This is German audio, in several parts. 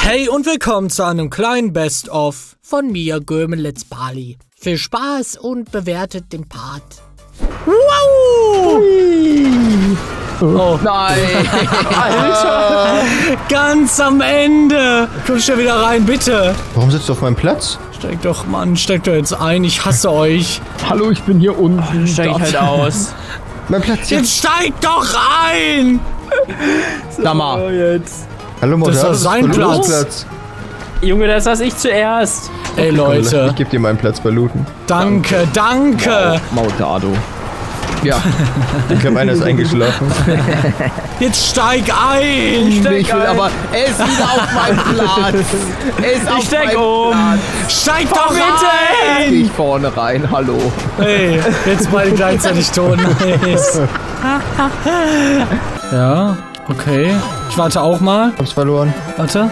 Hey und willkommen zu einem kleinen Best-of von mir, Gömel Let's Bali. Viel Spaß und bewertet den Part. Wow! Oh, Nein! Alter! Ganz am Ende! Komm schnell wieder rein, bitte! Warum sitzt du auf meinem Platz? Steigt doch, Mann, steigt doch jetzt ein. Ich hasse euch. Hallo, ich bin hier unten. Steig ich halt aus. Mein Platz jetzt. Jetzt steigt doch ein! Da mal. jetzt. Hallo Mutter. Das ist sein Balutens Platz. Junge, das saß ich zuerst. Ey, Ich Leute. geb dir meinen Platz bei Looten. Danke, danke! Mautado. Ja, Ich glaube, einer ist eingeschlafen. Jetzt steig ein! ich will aber. Er ist wieder auf meinem Platz. Er ist auf steig meinem um. Platz. Steig doch Geh rein! ich vorne rein. Hallo. Ey, jetzt beide gleichzeitig tot. Ja, okay. Ich warte auch mal. Hab's verloren. Warte.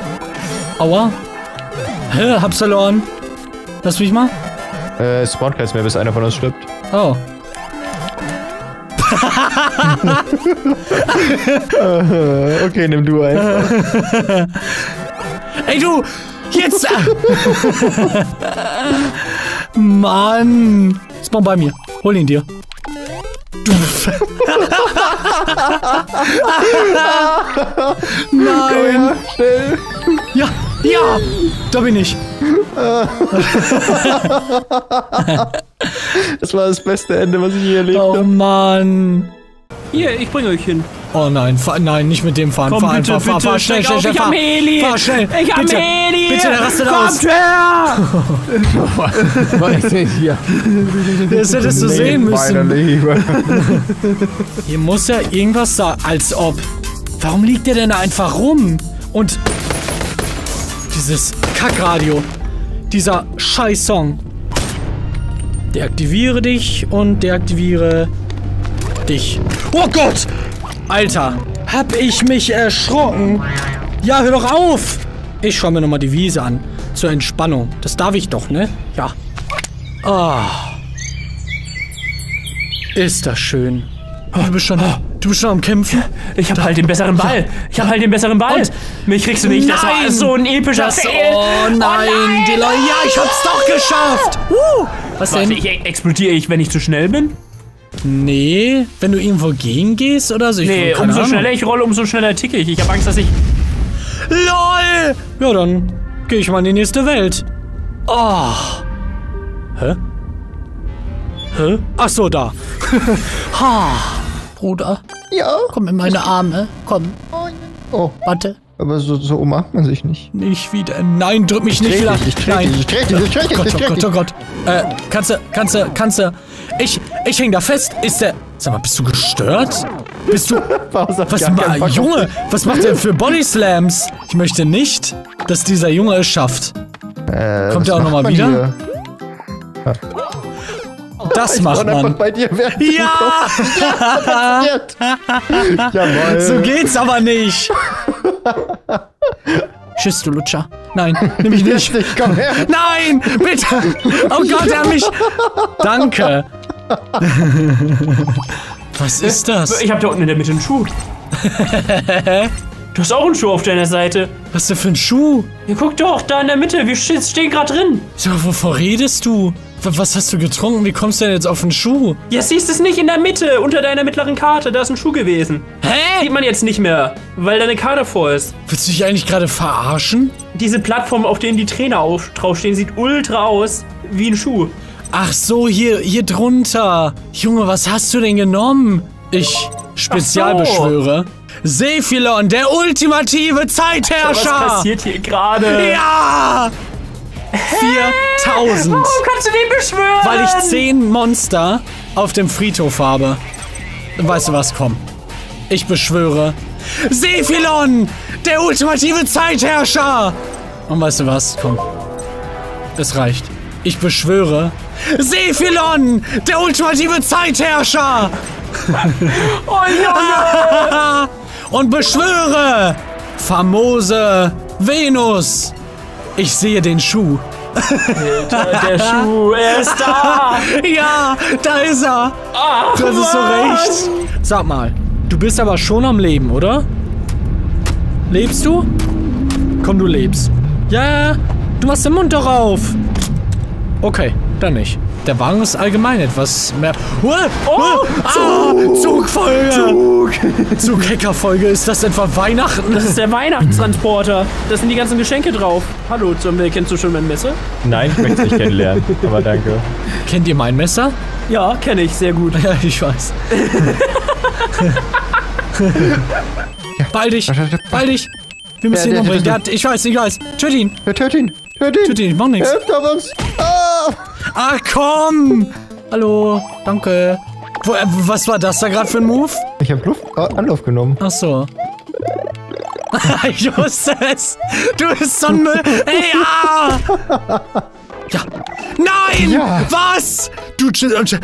Aua. Hä, hab's verloren. Lass mich mal. Äh, es spawnt keins mehr, bis einer von uns stirbt. Oh. Okay, nimm du einfach. Ey, du! Jetzt! Mann! Spawn bei mir. Hol ihn dir. Du. Nein! Schnell. Ja, ja! Da bin ich. Das war das beste Ende, was ich je erlebt Oh habe. Mann. Hier, ich bringe euch hin. Oh nein, fahr, nein, nicht mit dem fahren. Komm, fahr bitte, einfach, fahr, bitte, fahr schnell, steig schnell, auf, schnell, ich fahr. hab Heli. Fahr schnell. Ich hab bitte, Heli. Bitte, der rastet aus. Kommt her! Was ist denn hier? Das hättest du sehen müssen. Hier muss ja irgendwas da, als ob. Warum liegt der denn da einfach rum? Und dieses Kackradio. Dieser scheiß Song. Deaktiviere dich und deaktiviere dich. Oh Gott! Alter, hab ich mich erschrocken. Ja, hör doch auf! Ich schau mir nochmal die Wiese an. Zur Entspannung. Das darf ich doch, ne? Ja. Ah. Ist das schön. Du bist schon, du bist schon am Kämpfen? Ich hab halt den besseren Ball. Ich hab halt den besseren Ball. Und- Mich kriegst du nicht. Das war Nein! so ein epischer Das, Fail. oh nein, die Leute. Ja, ich hab's doch geschafft. Uh, was Warte, denn? ich, explodiere ich, wenn ich zu schnell bin? Nee, wenn du irgendwo gegengehst oder so. Ich Nee, umso Ahnung. schneller ich rolle, umso schneller ticke ich. Ich habe Angst, dass ich... LOL! Ja, dann gehe ich mal in die nächste Welt. Oh. Hä? Hä? Ach so, da. ha. Bruder, Ja. komm in meine Arme. Komm, Oh, warte. Aber so, so umarmt man sich nicht. Nicht wieder. Nein, drück mich nicht trete wieder. dich, ich trete Nein. dich, ich trete dich, ich trete dich, Gott, ich oh trete Gott, oh Gott. Äh, kannst du, kannst du, kannst du. Ich, ich häng da fest. Ist der. Sag mal, bist du gestört? Bist du. Was ma, Junge, was macht der für Body Slams? Ich möchte nicht, dass dieser Junge es schafft. Äh, Kommt der auch noch macht mal man wieder? hier? Das macht Und einfach man. bei dir während Ja! ja. Jawohl. So geht's aber nicht. Tschüss, du Lutscher. Nein, nimm mich nicht. Ich komm her. Nein, bitte. Oh Gott, er hat mich. Danke. Was ist das? Ich habe da unten in der Mitte einen Schuh. du hast auch einen Schuh auf deiner Seite. Was ist denn für ein Schuh? Ja, guck doch, da in der Mitte. Wir ste- stehen gerade drin. So, wovon redest du? Was hast du getrunken? Wie kommst du denn jetzt auf den Schuh? Ja, siehst es nicht in der Mitte, unter deiner mittleren Karte. Da ist ein Schuh gewesen. Hä? Sieht man jetzt nicht mehr, weil deine Karte vor ist. Willst du dich eigentlich gerade verarschen? Diese Plattform, auf denen die Trainer auf, draufstehen, sieht ultra aus wie ein Schuh. Ach so, hier, hier drunter. Junge, was hast du denn genommen? Ich Spezialbeschwöre. Sephilon, der ultimative Was Zeitherrscher. passiert hier gerade? Ja! 4000. Warum kannst du den beschwören? Weil ich 10 Monster auf dem Friedhof habe. Weißt du was, komm. Ich beschwöre. Sephilon, der ultimative Zeitherrscher. Und weißt du was, komm. Es reicht. Ich beschwöre. Sephilon, der ultimative Zeitherrscher. Oh Junge! Und beschwöre. Famose Venus. Ich sehe den Schuh. Der Schuh, er ist da! Ja, da ist er. Ach, Das ist so Mann. recht. Sag mal, du bist aber schon am Leben, oder? Lebst du? Komm, du lebst. Ja, du machst den Mund doch auf. Okay, dann nicht. Der Wagen ist allgemein etwas mehr. Oh, oh, ah, Zugfolge! Zug! Zughackerfolge, ist das etwa Weihnachten? Das ist der Weihnachtstransporter. Da sind die ganzen Geschenke drauf. Hallo, Zombie, kennst du schon mein Messer? Nein, ich möchte es nicht kennenlernen. Aber danke. Kennt ihr mein Messer? Ja, kenne ich, sehr gut. Ja, ich weiß. Ball dich! Ball dich! Wir müssen ihn umbringen. Der der- hat, ich weiß, ich weiß. Töt ihn! Ja, töt ihn! Töt ihn! Töt ihn, ich mach nichts. Helft uns! Ah! Ah, komm! Hallo, danke. Wo, äh, was war das da gerade für ein Move? Ich hab Luft, äh, Anlauf genommen. Ach so. ich wusste es. Du bist so ein Müll. Ey, ah! Ja. Nein! Ja. Was? Du Che Che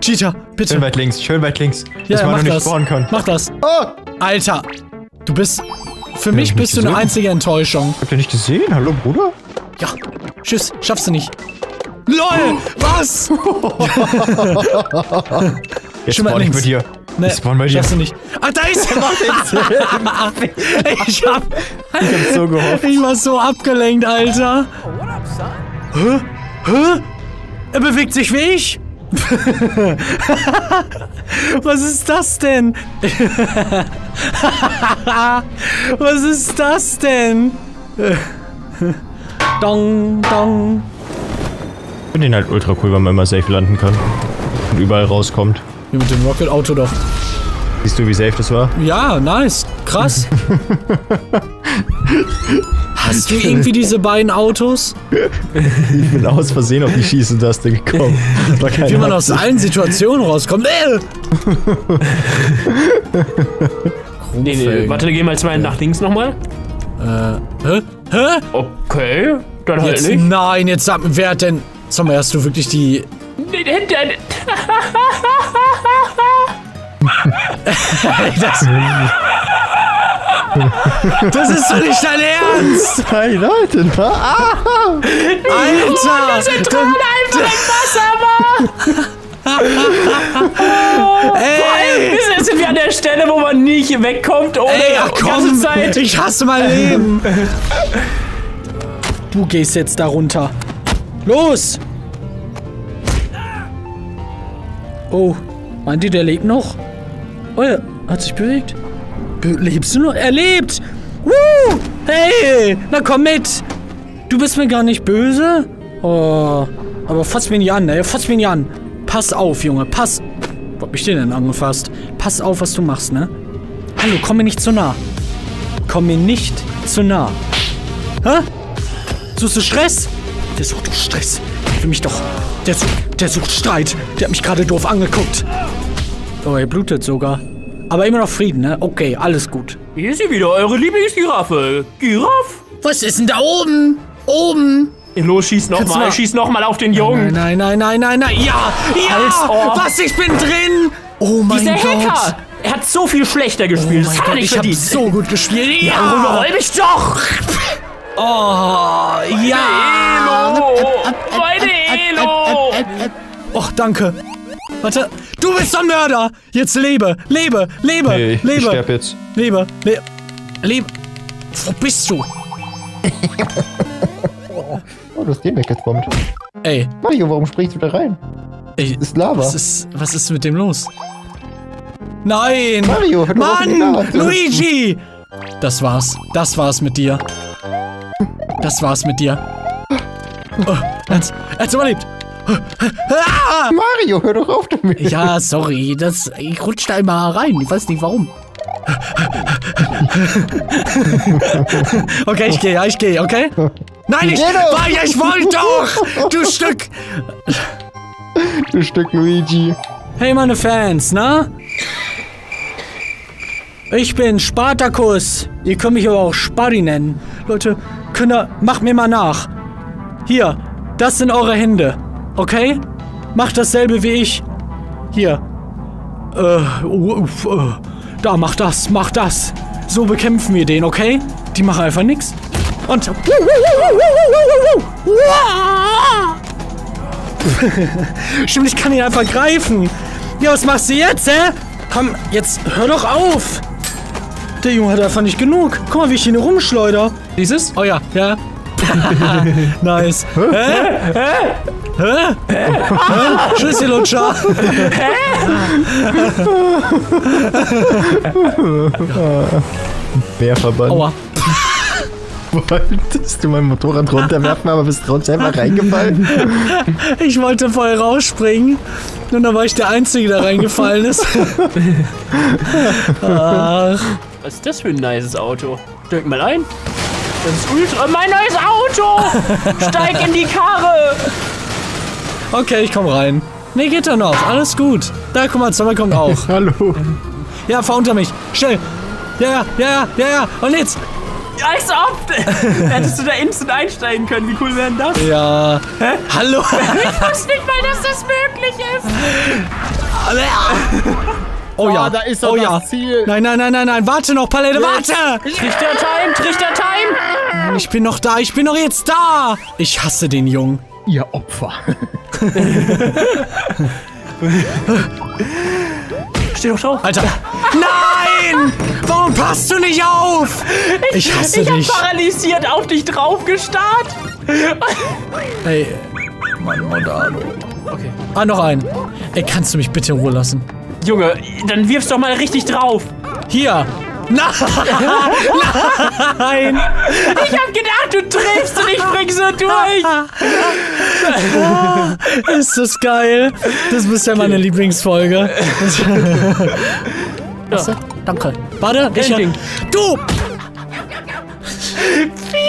Cheater, bitte. Schön weit links, schön weit links. Ja, dass man mach nur nicht das. spawnen kann. Mach das. Oh! Alter. Du bist... Für mich ich bist du nicht eine gesehen. einzige Enttäuschung. Habt ihr nicht gesehen? Hallo, Bruder? Ja. Tschüss. Schaffst du nicht. LOL! Was? Jetzt spawn ich mit dir. Ne, Ich spawn bei dir. schaffst du nicht. Ah, da ist er. ich hab... Ich hab so gehofft. Ich war so abgelenkt, Alter. Hä? Hä? Er bewegt sich wie ich? Was ist das denn? Was ist das denn? Dong, dong. Ich finde den halt ultra cool, weil man immer safe landen kann. Und überall rauskommt. Wie mit dem Rocket Auto doch. Siehst du, wie safe das war? Ja, nice. Krass. Hast du irgendwie diese beiden Autos? Ich bin aus Versehen auf die Schießentaste gekommen. Wie man aus allen Situationen rauskommt. Äh! Nee, nee, warte, geh mal zwei nach links nochmal. Hä? Hä? Okay, dann halt Jetzt, nicht. nein, jetzt wer hat denn. Sag mal, hast du wirklich die. Nee, hinter. Das, das ist doch nicht dein Ernst! Hey Leute, na, ah! Alter! Ey! Jetzt sind wir an der Stelle, wo man nicht wegkommt ohne Ey, ach die ganze komm! Zeit. Ich hasse mein Leben! Du gehst jetzt da runter. Los! Oh, meint ihr, der lebt noch? Oh ja, hat sich bewegt. Be lebst du noch? Er lebt! Woo! Hey! Na komm mit! Du bist mir gar nicht böse? Oh, aber fass mich nicht an, ey. Fass mich nicht an. Pass auf, Junge. Pass. Wo hab ich den denn angefasst? Pass auf, was du machst, ne? Hallo, komm mir nicht zu nah. Komm mir nicht zu nah. Hä? Suchst du Stress? Der sucht doch Stress. Der will mich doch. Der, sucht, der sucht Streit. Der hat mich gerade doof angeguckt. Oh, er blutet sogar. Aber immer noch Frieden, ne? Okay, alles gut. Hier ist sie wieder, eure Lieblingsgiraffe. Giraffe? Was ist denn da oben? Oben? Los, schieß nochmal, mal- schieß nochmal auf den Jungen. Nein, nein, nein, nein, nein, nein. Ja! Ja! Was? Ich bin drin! Oh mein Dieser Gott! Hacker! Er hat so viel schlechter Oh gespielt. mein das hat er Gott, nicht ich hab verdient. so gut gespielt. ja, Ja! roll mich doch! Oh, ja! Elo! Meine Elo! Oh, danke. Warte. Du bist ein Mörder! Jetzt lebe, lebe, lebe, Nee, ich, lebe, ich sterb jetzt. lebe, lebe, lebe. Wo bist du? Oh, du hast den weggebombt. Ey, Mario, warum springst du da rein? ey, Das ist Lava. was ist, was ist mit dem los? Nein! Mario, hör Mann! Luigi! Das war's. Das war's mit dir. Das war's mit dir. Oh, er hat's, er hat's überlebt. Ah! Mario, hör doch auf damit. Ja, sorry, das, ich rutsch da immer rein. Ich weiß nicht warum. okay, ich gehe, ja, ich gehe, okay? Nein, ich! War, ich wollte doch! Du Stück! Du Stück Luigi. Hey, meine Fans, na? Ich bin Spartacus. Ihr könnt mich aber auch Spari nennen. Leute, könnt ihr, macht mir mal nach. Hier, das sind eure Hände. Okay? Macht dasselbe wie ich. Hier. Äh, uff, äh, da, mach das, mach das. So bekämpfen wir den, okay? Die machen einfach nix. Und. Stimmt, ich kann ihn einfach greifen. Ja, was machst du jetzt, hä? Komm, jetzt hör doch auf. Der Junge hat einfach nicht genug. Guck mal, wie ich ihn hier rumschleuder. Dieses? Oh ja, ja. nice. Hä? Hä? Hä? Schlüssellutscher. Bärverband. Aua. Wolltest du mein Motorrad runterwerfen, aber bist trotzdem selber reingefallen? Ich wollte voll rausspringen. Und dann war ich der Einzige, der reingefallen ist. Ach, Was ist das für ein nices Auto? Steig mal ein. Das ist ultra mein neues Auto! Steig in die Karre! okay, ich komm rein. Nee, geht doch noch. Alles gut. Da, guck mal, Sommer kommt auch. Hallo. Ja, fahr unter mich. Schnell. Ja, ja, ja, ja, ja. Und jetzt. Als ob! Hättest du da instant einsteigen können. Wie cool wäre denn das? Ja. Hallo. Ich wusste nicht mal, dass das möglich ist. Oh ja. Da ist doch oh das ja. Ziel. Nein, nein, nein, nein, nein. Warte noch, Palette, warte. Trichter-Time, Trichter-Time! Ich bin noch da. Ich bin noch jetzt da. Ich hasse den Jungen. Ihr Opfer. Steh doch drauf. Alter. Nein! Warum passt du nicht auf? Ich hasse Ich hab dich. paralysiert auf dich drauf gestarrt. Ey. Mann, Modano. Okay. Ah, noch einen. Ey, kannst du mich bitte in Ruhe lassen? Junge, dann wirfst doch mal richtig drauf. Hier. Nein! Nein! Ich hab gedacht, du triffst und ich spring so durch. Ist das geil? Das ist ja meine Lieblingsfolge. Ja. Danke. Warte, ich. Ending. Du!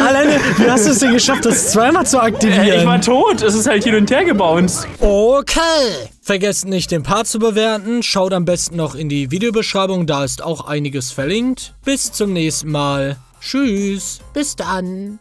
Alleine, wie hast du es denn geschafft, das zweimal zu aktivieren? Äh, ich war tot. Es ist halt hin und her gebounced. Okay. Vergesst nicht, den Part zu bewerten. Schaut am besten noch in die Videobeschreibung, da ist auch einiges verlinkt. Bis zum nächsten Mal. Tschüss. Bis dann.